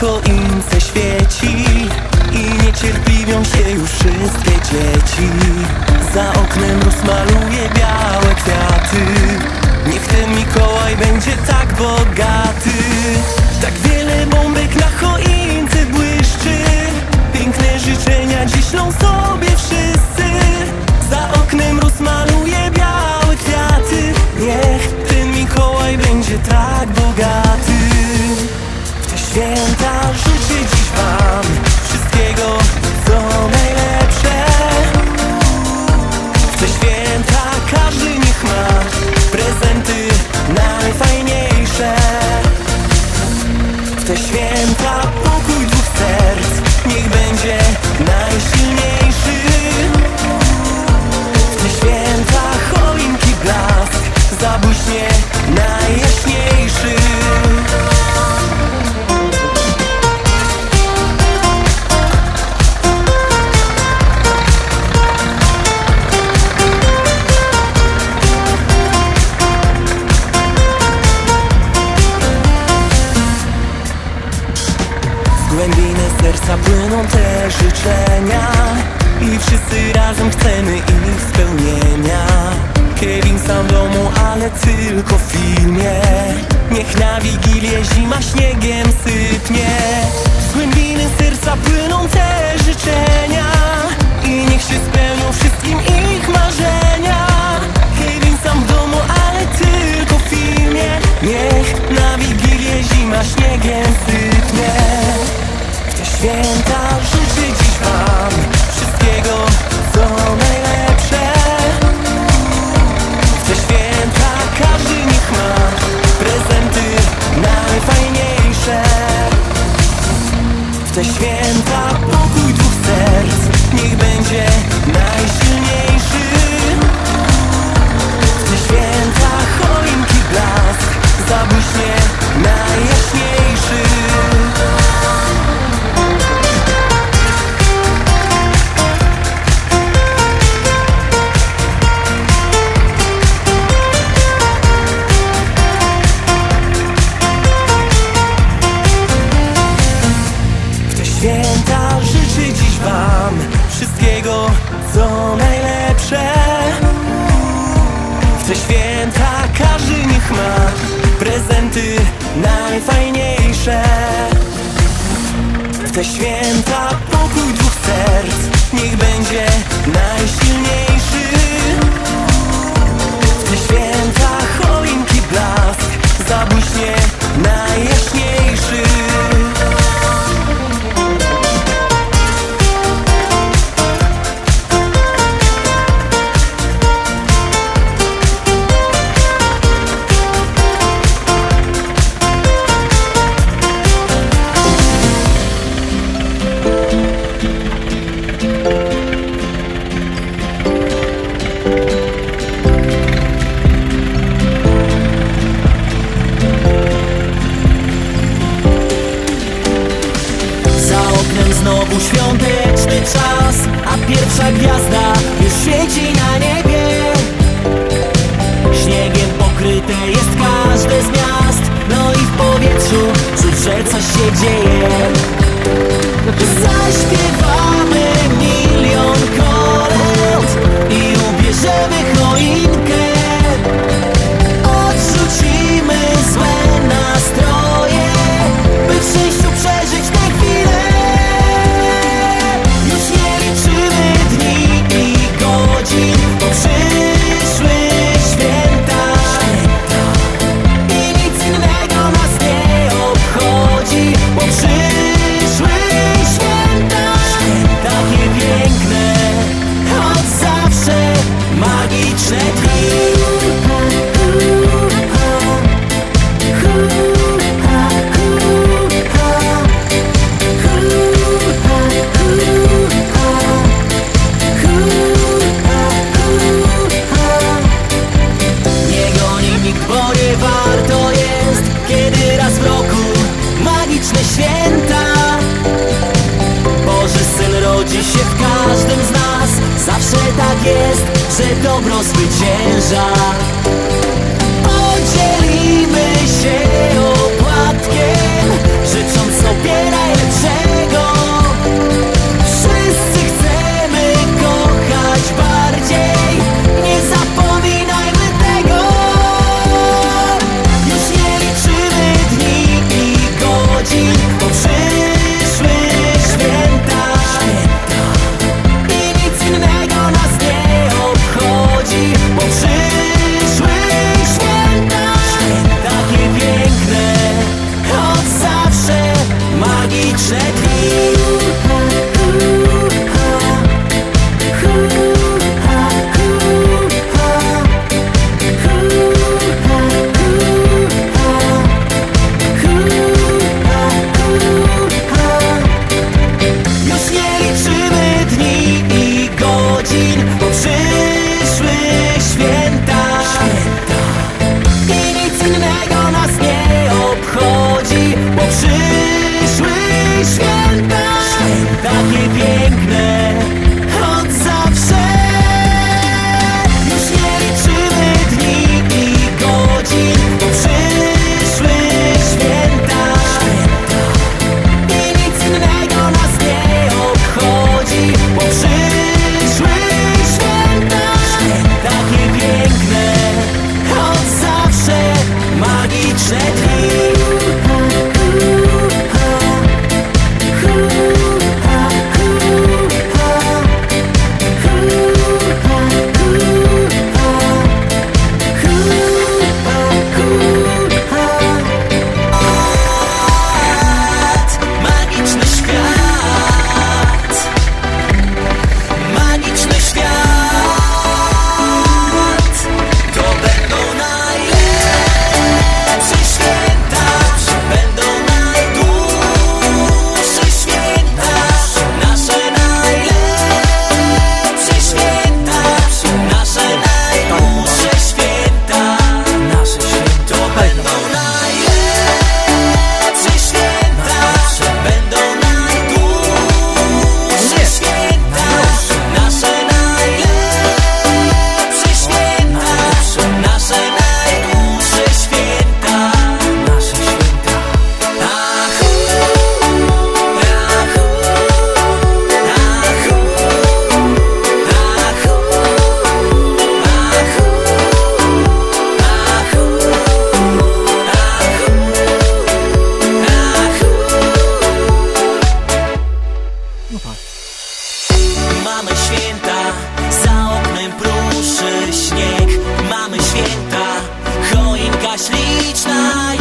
choince świeci I niecierpliwią się już wszystkie dzieci. Za oknem rozmaluje białe kwiaty. Niech ten Mikołaj będzie tak bogaty. Tak wiele bombek na choince płyną te życzenia I wszyscy razem chcemy ich spełnienia. Kevin sam w domu, ale tylko w filmie. Niech na Wigilię zima śniegiem sypnie święta życzę dziś wam Wszystkiego co najlepsze. Te święta każdy niech ma. Prezenty najfajniejsze. Te święta Prezenty najfajniejsze. W te święta pokój dwóch serc Niech będzie najsilniejszy. W te święta choinki blask Zabłyśnie najjaśniejszy gwiazda już świeci na niebie. Śniegiem pokryte jest każde z miast No i w powietrzu czuć, że coś się dzieje. Zaśpiewamy milion kolęd I ubierzemy choinkę rodzi się w każdym z nas. Zawsze tak jest, że dobro zwycięża. Podzielimy się opłatkiem Życząc sobie mamy święta Za oknem pruszy śnieg. Mamy święta Choinka śliczna